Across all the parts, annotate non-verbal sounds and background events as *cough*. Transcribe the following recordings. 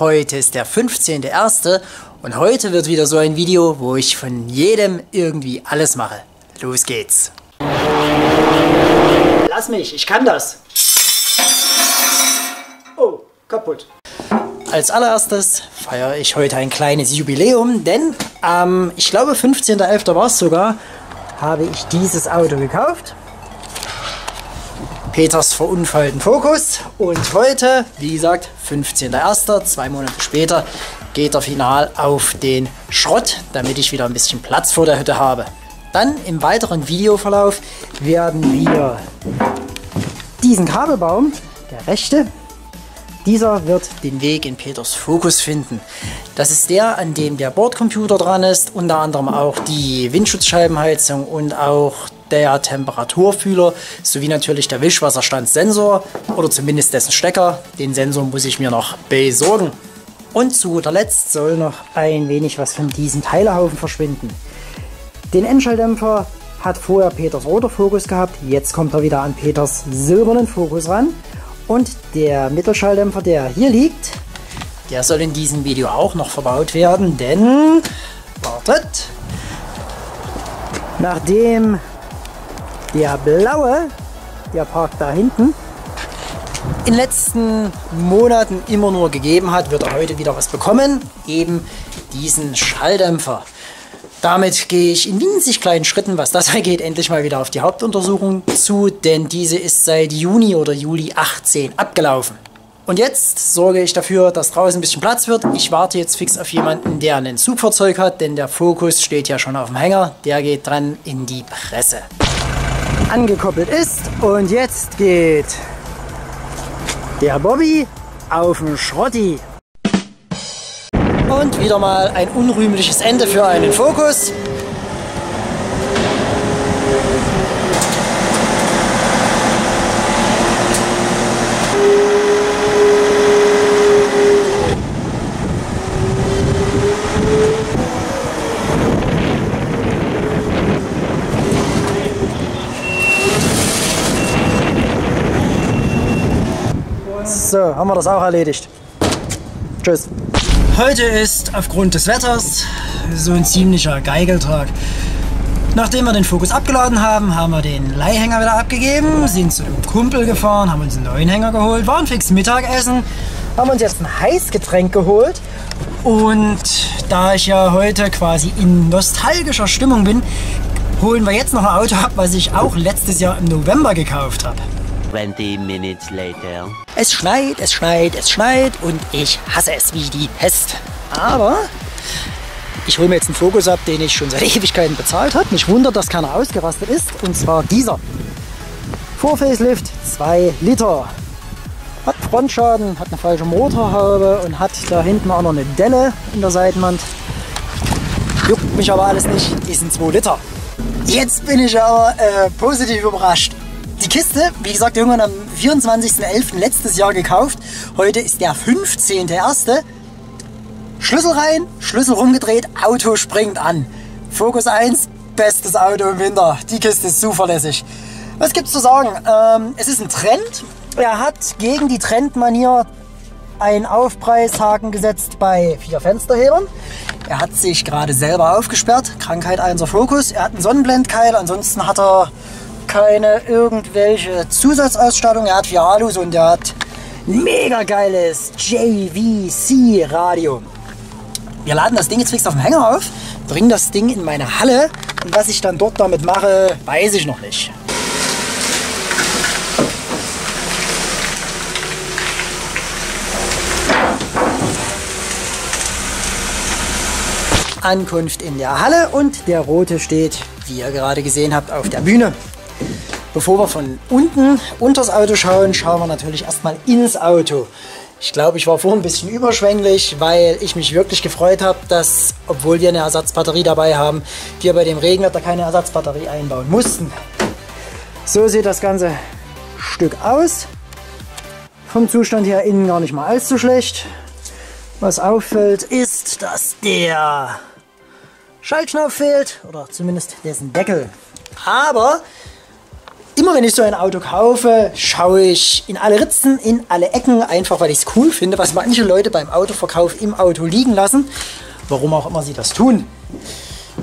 Heute ist der 15.01. und heute wird wieder so ein Video, wo ich von jedem irgendwie alles mache. Los geht's. Lass mich, ich kann das. Oh, kaputt. Als allererstes feiere ich heute ein kleines Jubiläum, denn am, ähm, ich glaube 15.11. war es sogar, habe ich dieses Auto gekauft. Peters verunfallten Fokus. Und heute, wie gesagt, 15.01., zwei Monate später, geht er final auf den Schrott, damit ich wieder ein bisschen Platz vor der Hütte habe. Dann im weiteren Videoverlauf werden wir diesen Kabelbaum, der rechte, dieser wird den Weg in Peters Fokus finden. Das ist der, an dem der Bordcomputer dran ist, unter anderem auch die Windschutzscheibenheizung und auch der Temperaturfühler sowie natürlich der Wischwasserstandssensor oder zumindest dessen Stecker. Den Sensor muss ich mir noch besorgen. Und zu guter Letzt soll noch ein wenig was von diesem Teilehaufen verschwinden. Den Endschalldämpfer hat vorher Peters roter Fokus gehabt, jetzt kommt er wieder an Peters silbernen Fokus ran. Und der Mittelschalldämpfer, der hier liegt, der soll in diesem Video auch noch verbaut werden, denn, wartet, nachdem der blaue, der parkt da hinten, in den letzten Monaten immer nur gegeben hat, wird er heute wieder was bekommen. Eben diesen Schalldämpfer. Damit gehe ich in winzig kleinen Schritten, was das *laughs* angeht, endlich mal wieder auf die Hauptuntersuchung zu, denn diese ist seit Juni oder Juli 18 abgelaufen. Und jetzt sorge ich dafür, dass draußen ein bisschen Platz wird. Ich warte jetzt fix auf jemanden, der ein Zugfahrzeug hat, denn der Fokus steht ja schon auf dem Hänger. Der geht dran in die Presse angekoppelt ist. Und jetzt geht der Bobby auf den Schrotti. Und wieder mal ein unrühmliches Ende für einen Fokus. So, haben wir das auch erledigt. Tschüss. Heute ist aufgrund des Wetters so ein ziemlicher Geigeltag. Nachdem wir den Fokus abgeladen haben, haben wir den Leihhänger wieder abgegeben, sind zu einem Kumpel gefahren, haben uns einen neuen Hänger geholt, waren fix Mittagessen, haben uns jetzt ein Heißgetränk geholt und da ich ja heute quasi in nostalgischer Stimmung bin, holen wir jetzt noch ein Auto ab, was ich auch letztes Jahr im November gekauft habe. 20 minutes later. Es schneit, es schneit, es schneit und ich hasse es wie die Pest. Aber ich hole mir jetzt einen Fokus ab, den ich schon seit *laughs* Ewigkeiten bezahlt habe. Mich wundert, dass keiner ausgerastet ist. Und zwar dieser. Vorfacelift 2 Liter. Hat Frontschaden, hat eine falsche Motorhaube und hat da hinten auch noch eine Delle in der Seitenwand. Juckt mich aber alles nicht. Die sind 2 Liter. Jetzt bin ich aber äh, positiv überrascht. Kiste, wie gesagt, irgendwann am 24.11. letztes Jahr gekauft. Heute ist der 15.01. Schlüssel rein, Schlüssel rumgedreht, Auto springt an. Focus 1, bestes Auto im Winter. Die Kiste ist zuverlässig. Was gibt's zu sagen? Ähm, es ist ein Trend. Er hat gegen die Trendmanier einen Aufpreishaken gesetzt bei vier Fensterhebern. Er hat sich gerade selber aufgesperrt. Krankheit 1er Fokus. Er hat einen Sonnenblendkeil. Ansonsten hat er keine irgendwelche Zusatzausstattung. Er hat vier und er hat mega geiles JVC Radio. Wir laden das Ding jetzt fix auf dem Hänger auf, bringen das Ding in meine Halle und was ich dann dort damit mache, weiß ich noch nicht. Ankunft in der Halle und der rote steht, wie ihr gerade gesehen habt, auf der Bühne. Bevor wir von unten unter das Auto schauen, schauen wir natürlich erstmal ins Auto. Ich glaube, ich war vorhin ein bisschen überschwänglich, weil ich mich wirklich gefreut habe, dass, obwohl wir eine Ersatzbatterie dabei haben, wir bei dem Regenwetter keine Ersatzbatterie einbauen mussten. So sieht das ganze Stück aus. Vom Zustand her innen gar nicht mal allzu schlecht. Was auffällt, ist, dass der Schaltschnauf fehlt, oder zumindest dessen Deckel. Aber Immer wenn ich so ein Auto kaufe, schaue ich in alle Ritzen, in alle Ecken, einfach weil ich es cool finde, was manche Leute beim Autoverkauf im Auto liegen lassen. Warum auch immer sie das tun.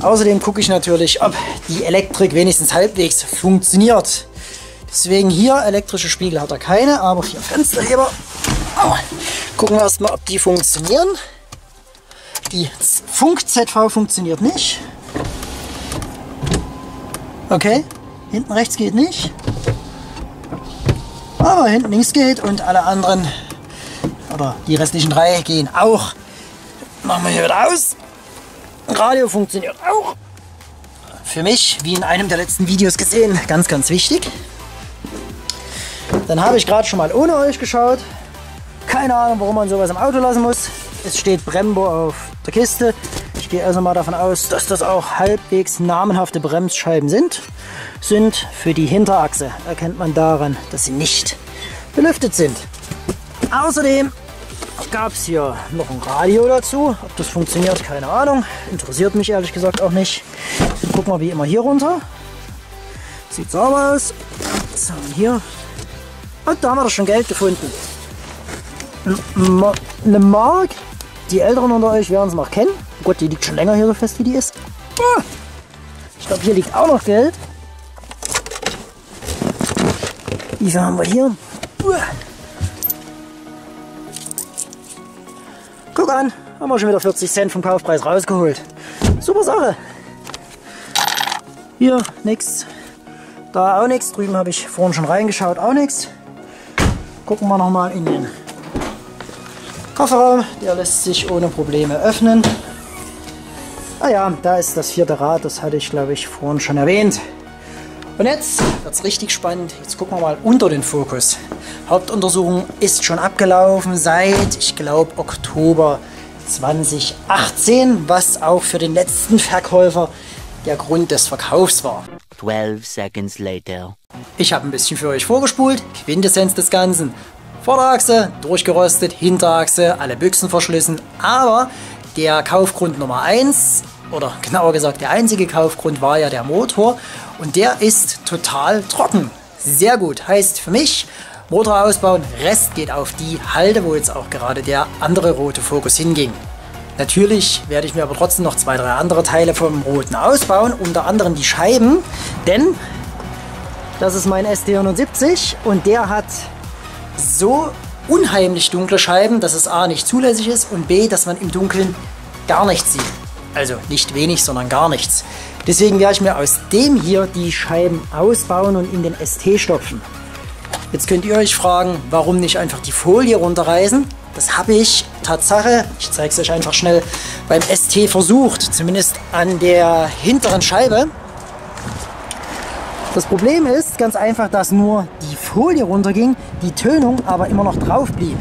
Außerdem gucke ich natürlich, ob die Elektrik wenigstens halbwegs funktioniert. Deswegen hier elektrische Spiegel hat er keine, aber vier Fensterheber. Oh. Gucken wir erstmal, ob die funktionieren. Die Funk-ZV funktioniert nicht. Okay, hinten rechts geht nicht. Aber hinten links geht und alle anderen, oder die restlichen drei gehen auch. Machen wir hier wieder aus. Radio funktioniert auch. Für mich, wie in einem der letzten Videos gesehen, ganz, ganz wichtig. Dann habe ich gerade schon mal ohne euch geschaut. Keine Ahnung, warum man sowas im Auto lassen muss. Es steht Brembo auf der Kiste. Ich gehe also mal davon aus, dass das auch halbwegs namenhafte Bremsscheiben sind. Sind für die Hinterachse. Erkennt man daran, dass sie nicht belüftet sind. Außerdem gab es hier noch ein Radio dazu. Ob das funktioniert, keine Ahnung. Interessiert mich ehrlich gesagt auch nicht. Gucken wir wie immer hier runter. Sieht sauber aus. So, und hier. Und da haben wir doch schon Geld gefunden. Eine Mark. Die Älteren unter euch werden es noch kennen. Oh Gott, die liegt schon länger hier so fest, wie die ist. Ah! Ich glaube, hier liegt auch noch Geld. Wie viel haben wir hier? Guck an, haben wir schon wieder 40 Cent vom Kaufpreis rausgeholt. Super Sache. Hier nichts. Da auch nichts. Drüben habe ich vorhin schon reingeschaut, auch nichts. Gucken wir nochmal in den Kofferraum. Der lässt sich ohne Probleme öffnen. Ah ja, da ist das vierte Rad. Das hatte ich, glaube ich, vorhin schon erwähnt. Und jetzt wird es richtig spannend. Jetzt gucken wir mal unter den Fokus. Hauptuntersuchung ist schon abgelaufen seit, ich glaube, Oktober 2018, was auch für den letzten Verkäufer der Grund des Verkaufs war. 12 seconds later. Ich habe ein bisschen für euch vorgespult. Quintessenz des Ganzen. Vorderachse durchgerostet, Hinterachse, alle Büchsen verschlissen. Aber der Kaufgrund Nummer 1 oder genauer gesagt der einzige Kaufgrund war ja der Motor und der ist total trocken. Sehr gut. Heißt für mich, Motor ausbauen, Rest geht auf die Halde, wo jetzt auch gerade der andere rote Fokus hinging. Natürlich werde ich mir aber trotzdem noch zwei, drei andere Teile vom roten ausbauen, unter anderem die Scheiben, denn das ist mein ST170 und der hat so unheimlich dunkle Scheiben, dass es A nicht zulässig ist und B, dass man im Dunkeln gar nichts sieht. Also nicht wenig, sondern gar nichts. Deswegen werde ich mir aus dem hier die Scheiben ausbauen und in den ST stopfen. Jetzt könnt ihr euch fragen, warum nicht einfach die Folie runterreißen? Das habe ich, Tatsache, ich zeige es euch einfach schnell, beim ST versucht, zumindest an der hinteren Scheibe. Das Problem ist ganz einfach, dass nur die Folie runterging, die Tönung aber immer noch drauf blieb.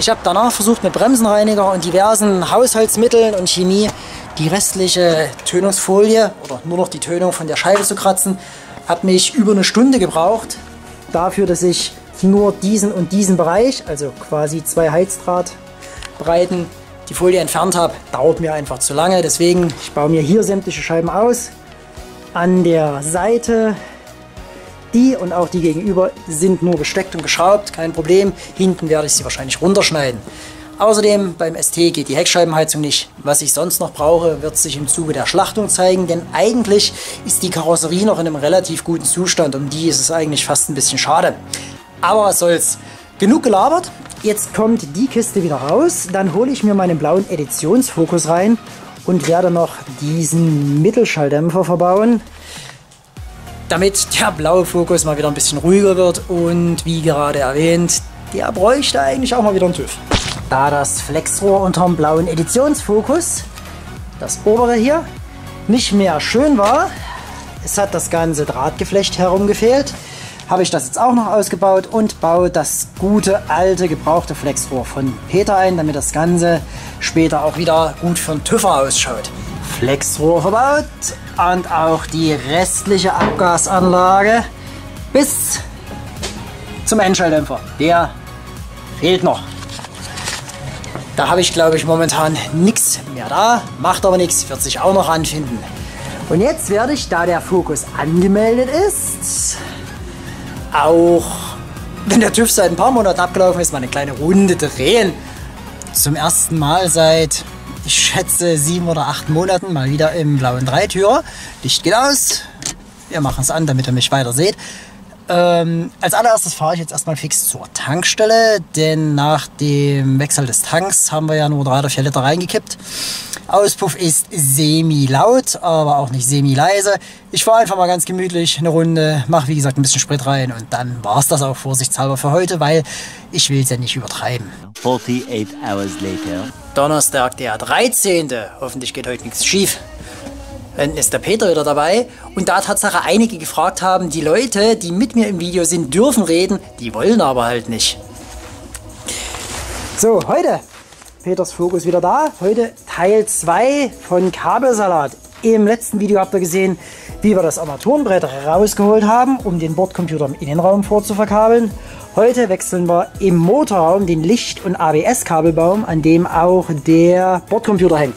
Ich habe danach versucht mit Bremsenreiniger und diversen Haushaltsmitteln und Chemie die restliche Tönungsfolie oder nur noch die Tönung von der Scheibe zu kratzen. Hat mich über eine Stunde gebraucht dafür, dass ich nur diesen und diesen Bereich, also quasi zwei Heizdrahtbreiten, die Folie entfernt habe. Dauert mir einfach zu lange. Deswegen, ich baue mir hier sämtliche Scheiben aus. An der Seite die und auch die gegenüber sind nur gesteckt und geschraubt, kein Problem. Hinten werde ich sie wahrscheinlich runterschneiden. Außerdem beim ST geht die Heckscheibenheizung nicht. Was ich sonst noch brauche, wird sich im Zuge der Schlachtung zeigen, denn eigentlich ist die Karosserie noch in einem relativ guten Zustand. Um die ist es eigentlich fast ein bisschen schade. Aber was soll's. Genug gelabert. Jetzt kommt die Kiste wieder raus. Dann hole ich mir meinen blauen Editionsfokus rein und werde noch diesen Mittelschalldämpfer verbauen damit der blaue Fokus mal wieder ein bisschen ruhiger wird und wie gerade erwähnt, der bräuchte eigentlich auch mal wieder einen TÜV. Da das Flexrohr unterm blauen Editionsfokus, das obere hier, nicht mehr schön war, es hat das ganze Drahtgeflecht herumgefehlt, habe ich das jetzt auch noch ausgebaut und baue das gute, alte, gebrauchte Flexrohr von Peter ein, damit das Ganze später auch wieder gut für einen TÜVer ausschaut. Flexrohr verbaut und auch die restliche Abgasanlage bis zum Endschalldämpfer. Der fehlt noch. Da habe ich, glaube ich, momentan nichts mehr da. Macht aber nichts, wird sich auch noch anfinden. Und jetzt werde ich, da der Fokus angemeldet ist, auch, wenn der TÜV seit ein paar Monaten abgelaufen ist, mal eine kleine Runde drehen. Zum ersten Mal seit, ich schätze, sieben oder acht Monaten mal wieder im blauen Dreitürer. Licht geht aus. Wir machen es an, damit ihr mich weiter seht. Ähm, als allererstes fahre ich jetzt erstmal fix zur Tankstelle, denn nach dem Wechsel des Tanks haben wir ja nur drei oder vier Liter reingekippt. Auspuff ist semi-laut, aber auch nicht semi-leise. Ich fahre einfach mal ganz gemütlich eine Runde, mache wie gesagt ein bisschen Sprit rein und dann war es das auch vorsichtshalber für heute, weil ich will es ja nicht übertreiben. 48 hours later. Donnerstag, der 13. Hoffentlich geht heute nichts schief. Dann ist der Peter wieder dabei. Und da Tatsache einige gefragt haben, die Leute, die mit mir im Video sind, dürfen reden, die wollen aber halt nicht. So, heute Peters Fokus wieder da. Heute Teil 2 von Kabelsalat. Im letzten Video habt ihr gesehen, wie wir das Armaturenbrett rausgeholt haben, um den Bordcomputer im Innenraum vorzuverkabeln. Heute wechseln wir im Motorraum den Licht- und ABS-Kabelbaum, an dem auch der Bordcomputer hängt.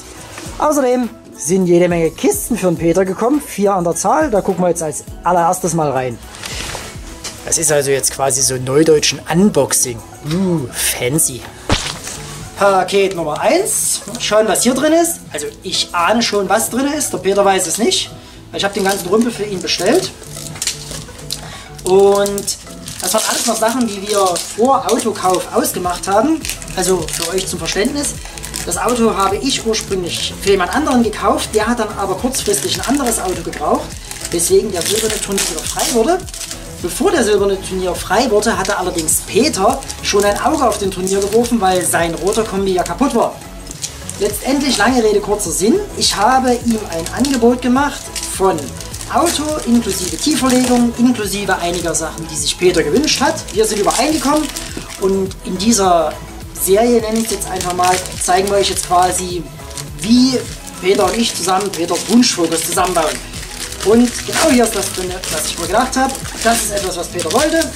Außerdem sind jede Menge Kisten für den Peter gekommen, vier an der Zahl. Da gucken wir jetzt als allererstes mal rein. Das ist also jetzt quasi so neudeutschen Unboxing. Uh, fancy. Paket Nummer 1. Schauen, was hier drin ist. Also ich ahne schon, was drin ist. Der Peter weiß es nicht. Ich habe den ganzen Rümpel für ihn bestellt. Und das waren alles noch Sachen, die wir vor Autokauf ausgemacht haben. Also für euch zum Verständnis. Das Auto habe ich ursprünglich für jemand anderen gekauft, der hat dann aber kurzfristig ein anderes Auto gebraucht, weswegen der silberne Turnier frei wurde. Bevor der silberne Turnier frei wurde, hatte allerdings Peter schon ein Auge auf den Turnier geworfen, weil sein roter Kombi ja kaputt war. Letztendlich, lange Rede, kurzer Sinn, ich habe ihm ein Angebot gemacht von Auto inklusive Tieferlegung, inklusive einiger Sachen, die sich Peter gewünscht hat. Wir sind übereingekommen und in dieser Serie, nenne ich es jetzt einfach mal, zeigen wir euch jetzt quasi, wie Peter und ich zusammen Peters Wunschfokus zusammenbauen. Und genau hier ist das drin, was ich mir gedacht habe. Das ist etwas, was Peter wollte.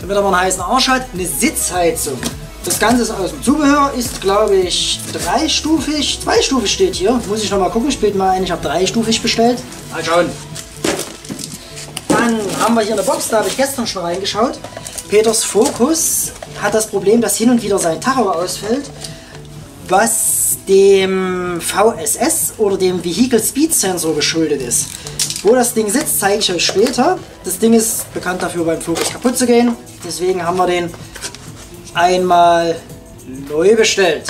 Damit er mal einen heißen Arsch hat, eine Sitzheizung. Das Ganze ist aus dem Zubehör, ist glaube ich dreistufig, zweistufig steht hier. Muss ich noch mal gucken, ich mal ein, ich habe dreistufig bestellt. Mal schauen. Dann haben wir hier eine Box, da habe ich gestern schon reingeschaut. Peters Focus hat das Problem, dass hin und wieder sein Tacho ausfällt, was dem VSS oder dem Vehicle Speed Sensor geschuldet ist. Wo das Ding sitzt, zeige ich euch später. Das Ding ist bekannt dafür, beim Focus kaputt zu gehen. Deswegen haben wir den einmal neu bestellt.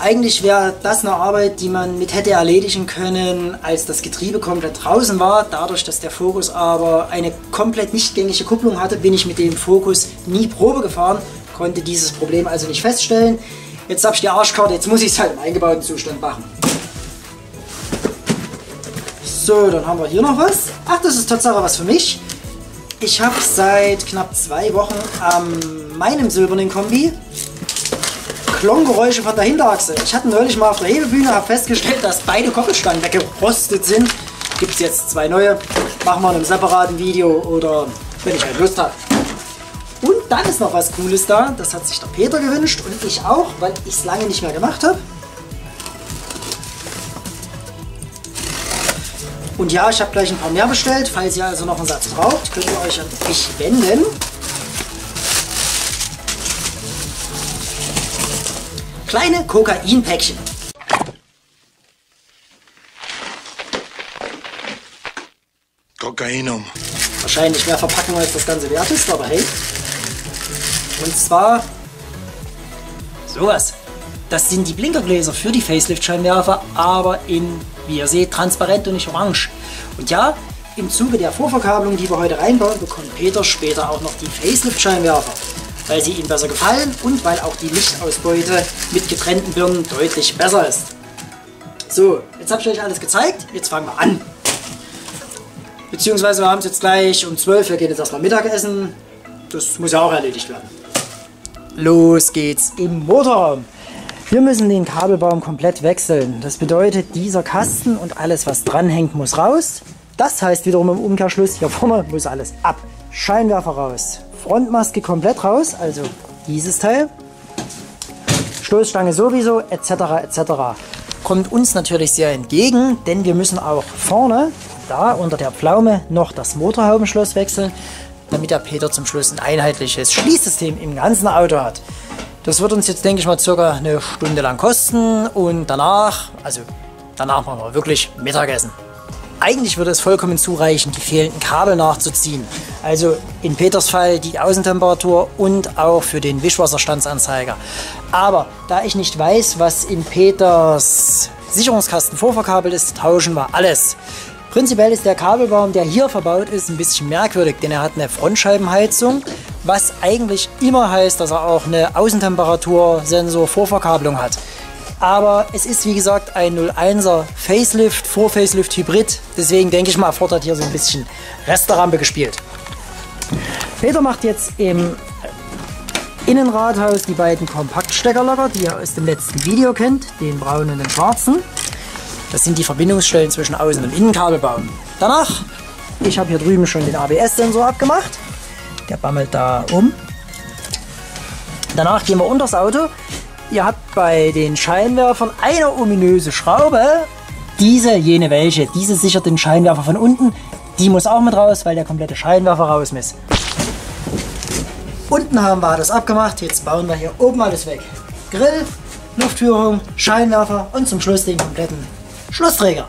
Eigentlich wäre das eine Arbeit, die man mit hätte erledigen können, als das Getriebe komplett draußen war. Dadurch, dass der Fokus aber eine komplett nicht gängige Kupplung hatte, bin ich mit dem Fokus nie Probe gefahren, konnte dieses Problem also nicht feststellen. Jetzt habe ich die Arschkarte, jetzt muss ich es halt im eingebauten Zustand machen. So, dann haben wir hier noch was. Ach, das ist Tatsache was für mich. Ich habe seit knapp zwei Wochen an meinem silbernen Kombi Klongeräusche von der Hinterachse. Ich hatte neulich mal auf der Hebebühne festgestellt, dass beide Koppelstangen weggerostet sind. Gibt es jetzt zwei neue. Machen wir in einem separaten Video oder wenn ich halt Lust habe. Und dann ist noch was Cooles da. Das hat sich der Peter gewünscht und ich auch, weil ich es lange nicht mehr gemacht habe. Und ja, ich habe gleich ein paar mehr bestellt. Falls ihr also noch einen Satz braucht, könnt ihr euch an mich wenden. Kleine Kokainpäckchen. Kokainum. Wahrscheinlich mehr Verpackung als das Ganze wert ist, aber hey. Und zwar sowas. Das sind die Blinkergläser für die Facelift-Scheinwerfer, aber in, wie ihr seht, transparent und nicht orange. Und ja, im Zuge der Vorverkabelung, die wir heute reinbauen, bekommt Peter später auch noch die Facelift-Scheinwerfer weil sie ihm besser gefallen und weil auch die Lichtausbeute mit getrennten Birnen deutlich besser ist. So, jetzt habe ich euch alles gezeigt, jetzt fangen wir an. Beziehungsweise wir haben es jetzt gleich um 12, wir gehen jetzt erstmal Mittagessen. Das muss ja auch erledigt werden. Los geht's im Motorraum. Wir müssen den Kabelbaum komplett wechseln. Das bedeutet, dieser Kasten und alles, was dranhängt, muss raus. Das heißt wiederum im Umkehrschluss, hier vorne muss alles ab. Scheinwerfer raus, Frontmaske komplett raus, also dieses Teil. Stoßstange sowieso, etc. etc. Kommt uns natürlich sehr entgegen, denn wir müssen auch vorne da unter der Pflaume noch das Motorhaubenschloss wechseln, damit der Peter zum Schluss ein einheitliches Schließsystem im ganzen Auto hat. Das wird uns jetzt, denke ich mal, circa eine Stunde lang kosten und danach, also danach machen wir wirklich Mittagessen. Eigentlich würde es vollkommen zureichen, die fehlenden Kabel nachzuziehen. Also in Peters Fall die Außentemperatur und auch für den Wischwasserstandsanzeiger. Aber da ich nicht weiß, was in Peters Sicherungskasten vorverkabelt ist, tauschen wir alles. Prinzipiell ist der Kabelbaum, der hier verbaut ist, ein bisschen merkwürdig, denn er hat eine Frontscheibenheizung, was eigentlich immer heißt, dass er auch eine Außentemperatursensor-Vorverkabelung hat. Aber es ist wie gesagt ein 01er Facelift, Vor-Facelift Hybrid. Deswegen denke ich mal, Ford hat hier so ein bisschen Resterampe gespielt. Peter macht jetzt im Innenrathaus die beiden Kompaktstecker locker, die ihr aus dem letzten Video kennt, den braunen und den schwarzen. Das sind die Verbindungsstellen zwischen Außen- und Innenkabelbaum. Danach, ich habe hier drüben schon den ABS-Sensor abgemacht. Der bammelt da um. Danach gehen wir unter das Auto. Ihr habt bei den Scheinwerfern eine ominöse Schraube. Diese, jene welche, diese sichert den Scheinwerfer von unten. Die muss auch mit raus, weil der komplette Scheinwerfer raus muss. Unten haben wir alles abgemacht. Jetzt bauen wir hier oben alles weg. Grill, Luftführung, Scheinwerfer und zum Schluss den kompletten Schlussträger.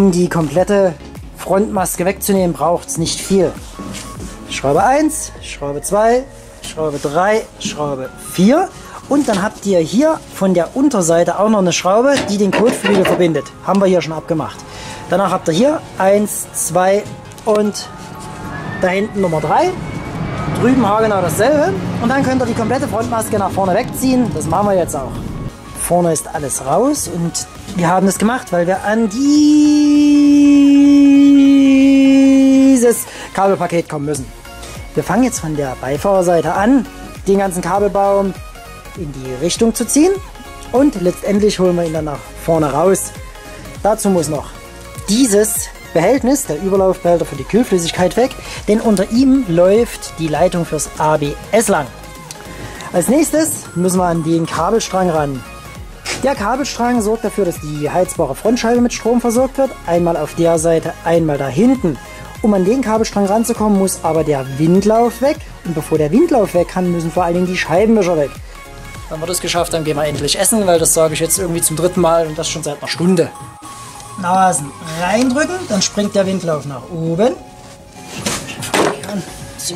Um die komplette Frontmaske wegzunehmen, braucht es nicht viel. Schraube 1, Schraube 2, Schraube 3, Schraube 4 und dann habt ihr hier von der Unterseite auch noch eine Schraube, die den Kotflügel verbindet. Haben wir hier schon abgemacht. Danach habt ihr hier 1, 2 und da hinten Nummer 3. Drüben haargenau dasselbe. Und dann könnt ihr die komplette Frontmaske nach vorne wegziehen. Das machen wir jetzt auch. Vorne ist alles raus und wir haben das gemacht, weil wir an dieses Kabelpaket kommen müssen. Wir fangen jetzt von der Beifahrerseite an, den ganzen Kabelbaum in die Richtung zu ziehen und letztendlich holen wir ihn dann nach vorne raus. Dazu muss noch dieses Behältnis, der Überlaufbehälter für die Kühlflüssigkeit weg, denn unter ihm läuft die Leitung fürs ABS lang. Als nächstes müssen wir an den Kabelstrang ran. Der Kabelstrang sorgt dafür, dass die heizbare Frontscheibe mit Strom versorgt wird. Einmal auf der Seite, einmal da hinten. Um an den Kabelstrang ranzukommen, muss aber der Windlauf weg. Und bevor der Windlauf weg kann, müssen vor allen Dingen die Scheibenwischer weg. Wenn wir das geschafft haben, gehen wir endlich essen, weil das sage ich jetzt irgendwie zum dritten Mal und das schon seit einer Stunde. Nasen reindrücken, dann springt der Windlauf nach oben.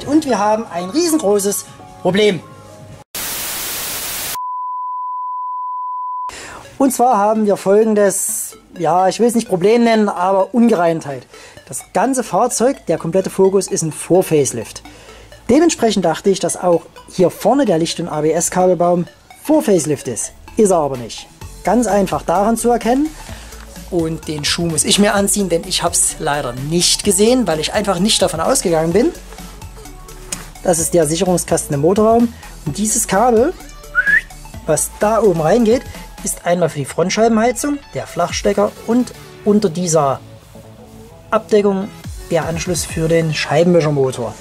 Und wir haben ein riesengroßes Problem. Und zwar haben wir folgendes, ja, ich will es nicht Problem nennen, aber Ungereimtheit. Das ganze Fahrzeug, der komplette Fokus ist ein Vor-Facelift. Dementsprechend dachte ich, dass auch hier vorne der Licht- und ABS-Kabelbaum vor Facelift ist. Ist er aber nicht. Ganz einfach daran zu erkennen. Und den Schuh muss ich mir anziehen, denn ich habe es leider nicht gesehen, weil ich einfach nicht davon ausgegangen bin. Das ist der Sicherungskasten im Motorraum. Und dieses Kabel, was da oben reingeht, ist einmal für die Frontscheibenheizung, der Flachstecker und unter dieser Abdeckung der Anschluss für den Scheibenwischermotor.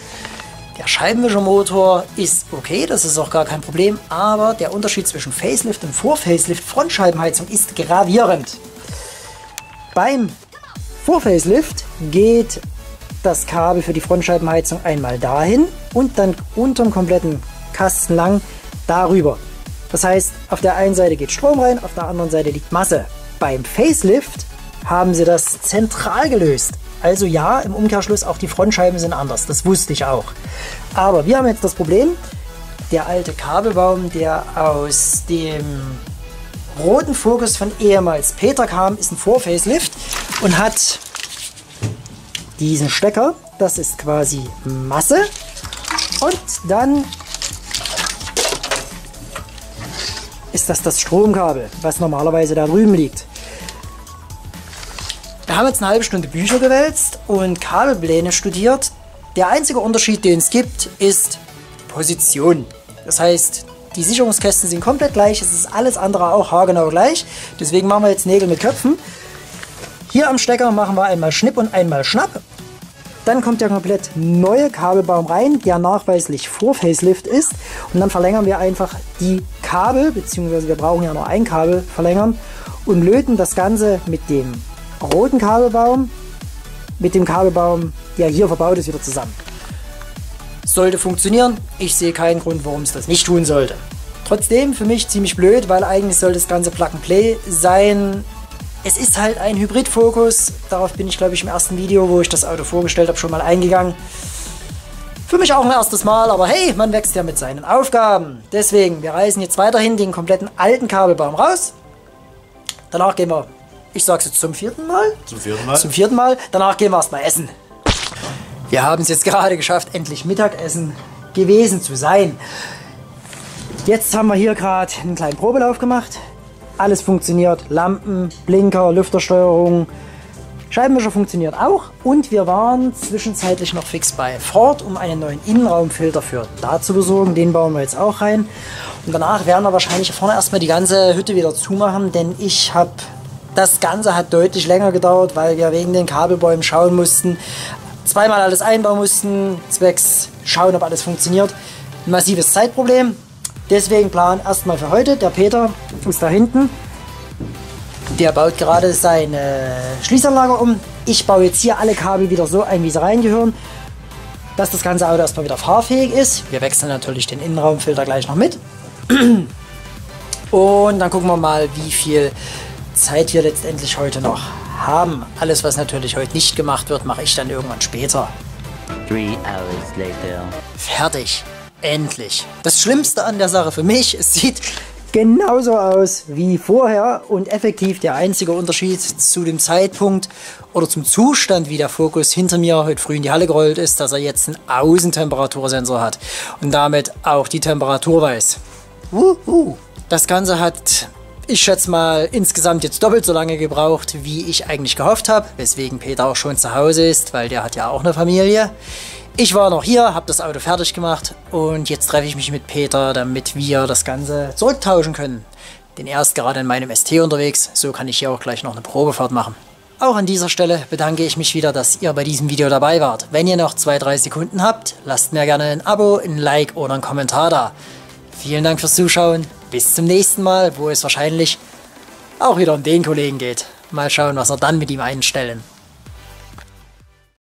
Der Scheibenwischermotor ist okay, das ist auch gar kein Problem, aber der Unterschied zwischen Facelift und Vor-Facelift Frontscheibenheizung ist gravierend. Beim Vor-Facelift geht das Kabel für die Frontscheibenheizung einmal dahin und dann unterm kompletten Kasten lang darüber. Das heißt, auf der einen Seite geht Strom rein, auf der anderen Seite liegt Masse. Beim Facelift haben sie das zentral gelöst. Also ja, im Umkehrschluss auch die Frontscheiben sind anders. Das wusste ich auch. Aber wir haben jetzt das Problem, der alte Kabelbaum, der aus dem roten Fokus von ehemals Peter kam, ist ein Vor-Facelift und hat diesen Stecker. Das ist quasi Masse. Und dann ist das das Stromkabel, was normalerweise da drüben liegt. Wir haben jetzt eine halbe Stunde Bücher gewälzt und Kabelpläne studiert. Der einzige Unterschied, den es gibt, ist Position. Das heißt, die Sicherungskästen sind komplett gleich, es ist alles andere auch haargenau gleich. Deswegen machen wir jetzt Nägel mit Köpfen. Hier am Stecker machen wir einmal Schnipp und einmal Schnapp. Dann kommt der komplett neue Kabelbaum rein, der nachweislich vor Facelift ist. Und dann verlängern wir einfach die Kabel, beziehungsweise wir brauchen ja nur ein Kabel verlängern und löten das Ganze mit dem roten Kabelbaum, mit dem Kabelbaum, der hier verbaut ist, wieder zusammen. Sollte funktionieren. Ich sehe keinen Grund, warum es das nicht tun sollte. Trotzdem für mich ziemlich blöd, weil eigentlich soll das ganze Plug and Play sein. Es ist halt ein Hybrid-Fokus. Darauf bin ich, glaube ich, im ersten Video, wo ich das Auto vorgestellt habe, schon mal eingegangen. Für mich auch ein erstes Mal, aber hey, man wächst ja mit seinen Aufgaben. Deswegen, wir reißen jetzt weiterhin den kompletten alten Kabelbaum raus. Danach gehen wir, ich sag's jetzt zum vierten Mal. Zum vierten Mal? Zum vierten Mal. Danach gehen wir erstmal essen. Wir haben es jetzt gerade geschafft, endlich Mittagessen gewesen zu sein. Jetzt haben wir hier gerade einen kleinen Probelauf gemacht. Alles funktioniert. Lampen, Blinker, Lüftersteuerung, Scheibenwischer funktioniert auch. Und wir waren zwischenzeitlich noch fix bei Ford, um einen neuen Innenraumfilter für da zu besorgen. Den bauen wir jetzt auch rein. Und danach werden wir wahrscheinlich vorne erstmal die ganze Hütte wieder zumachen, denn ich habe das Ganze hat deutlich länger gedauert, weil wir wegen den Kabelbäumen schauen mussten, zweimal alles einbauen mussten, zwecks schauen, ob alles funktioniert. Ein massives Zeitproblem. Deswegen plan erstmal für heute. Der Peter ist da hinten. Der baut gerade seine Schließanlage um. Ich baue jetzt hier alle Kabel wieder so ein, wie sie reingehören, dass das ganze Auto erstmal wieder fahrfähig ist. Wir wechseln natürlich den Innenraumfilter gleich noch mit. *clears throat* Und dann gucken wir mal, wie viel Zeit wir letztendlich heute noch haben. Alles, was natürlich heute nicht gemacht wird, mache ich dann irgendwann später. Fertig. Endlich. Das Schlimmste an der Sache für mich, es sieht genauso aus wie vorher und effektiv der einzige Unterschied zu dem Zeitpunkt oder zum Zustand, wie der Fokus hinter mir heute früh in die Halle gerollt ist, dass er jetzt einen Außentemperatursensor hat und damit auch die Temperatur weiß. Das Ganze hat, ich schätze mal, insgesamt jetzt doppelt so lange gebraucht, wie ich eigentlich gehofft habe, weswegen Peter auch schon zu Hause ist, weil der hat ja auch eine Familie. Ich war noch hier, habe das Auto fertig gemacht und jetzt treffe ich mich mit Peter, damit wir das Ganze zurücktauschen können. Denn er ist gerade in meinem ST unterwegs, so kann ich hier auch gleich noch eine Probefahrt machen. Auch an dieser Stelle bedanke ich mich wieder, dass ihr bei diesem Video dabei wart. Wenn ihr noch 2-3 Sekunden habt, lasst mir gerne ein Abo, ein Like oder einen Kommentar da. Vielen Dank fürs Zuschauen, bis zum nächsten Mal, wo es wahrscheinlich auch wieder um den Kollegen geht. Mal schauen, was wir dann mit ihm einstellen.